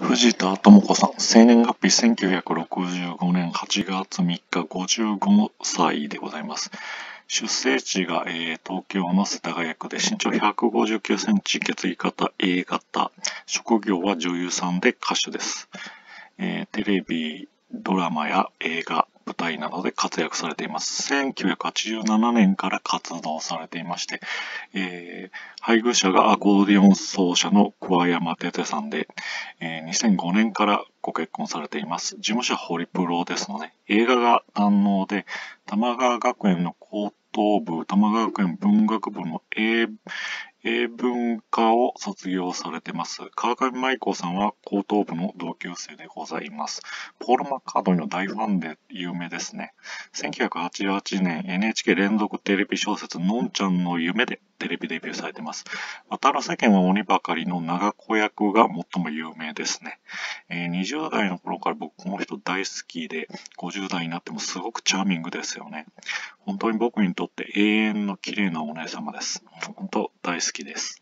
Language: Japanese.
藤田智子さん、生年月日1965年8月3日、55歳でございます。出生地が、えー、東京の世田谷区で身長159センチ、血液型 A 型、職業は女優さんで歌手です。えー、テレビ、ドラマや映画、舞台などで活躍されています。1987年から活動されていまして、えー、配偶者がアコーディオン奏者の桑山哲てさんで、えー、2005年からご結婚されています。事務所はホリプロですので、映画が堪能で、玉川学園の高等部、玉川学園文学部の英英文科を卒業されてます。川上舞子さんは高等部の同級生でございます。ポール・マッカートニの大ファンで有名ですね。1988年 NHK 連続テレビ小説のんちゃんの夢でテレビデビューされてます。渡良世間は鬼ばかりの長子役が最も有名ですね。えー、20代の頃から僕この人大好きで、50代になってもすごくチャーミングですよね。本当に僕にとって永遠の綺麗なお姉様です。本当大好きです。